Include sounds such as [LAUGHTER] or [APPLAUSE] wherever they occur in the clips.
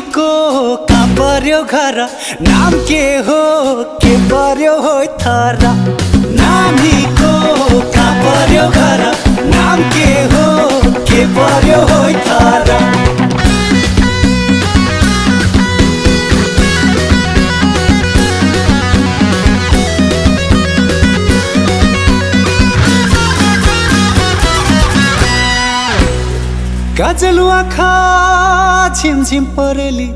को का पर्यो घर? नाम के हो? के पर्यो हो? थारा। नामी को काजल आँखा छिमछिम परेली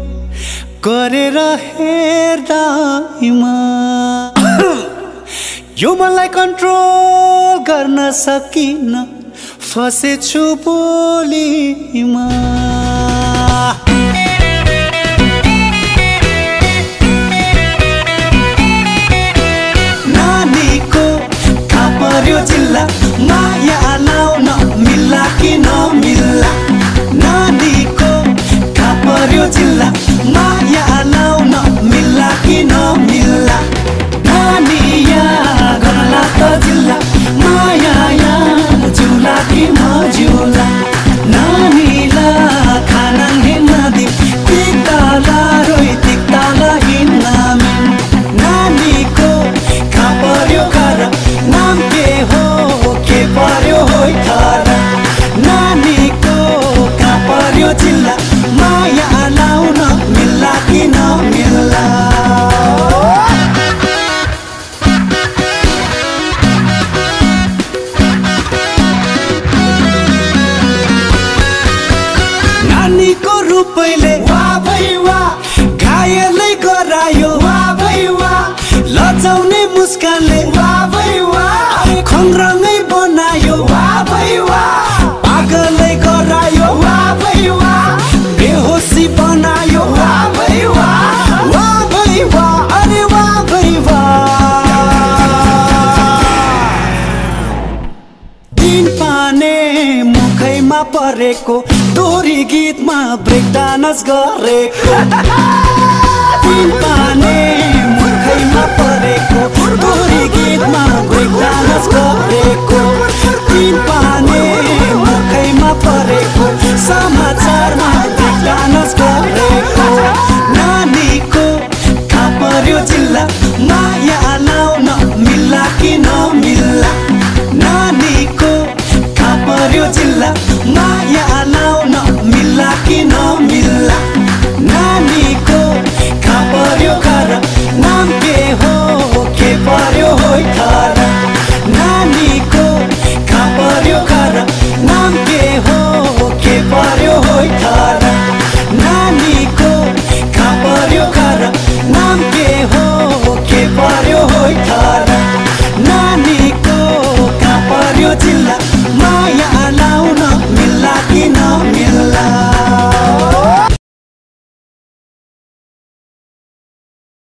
गरेर हेर्दा यो मलाई कन्ट्रोल गर्न सकिन फसेछु बोलीमा जिल्ला माया लाउन मिल्ला कि नमिल्ला नानीया मुस्कानले खङ्ग्रङै बनायो। पागलै गरायो बेहोसी बनायो। परेको दोहोरी गीतमा ब्रेक डान्स गरेको। [LAUGHS] माया नयाँ न मिल्ला कि नमिल्ला नानीको कहाँ पर्यो जिल्ला नयाँ न मिल्ला कि नमिल्ला नानीको कहाँ पर्यो घर नाम के हो के पर्यो हो